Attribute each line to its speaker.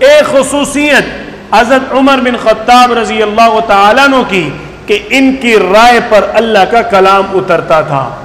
Speaker 1: ایک خصوصیت حضرت عمر بن خطاب رضی اللہ تعالیٰ کی کہ ان کی رائے پر اللہ کا کلام اترتا تھا۔